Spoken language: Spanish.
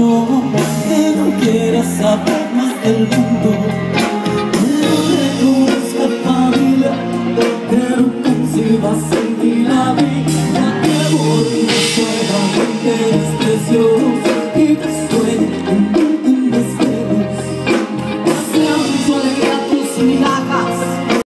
no, que no quieras saber más del mundo Pero reconozca familia, que no concibas en ti la vida Que por mi solamente desprecios y